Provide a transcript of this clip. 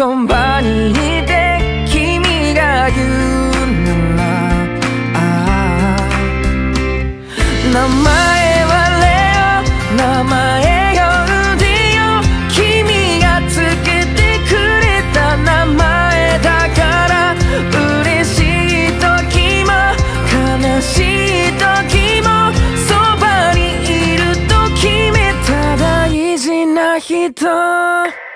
そばにいて君が言うなら名前は。レオ名前がルディオ君がつけてくれた名前だから嬉しい時も悲しい時もそばにいると決めた大事な人。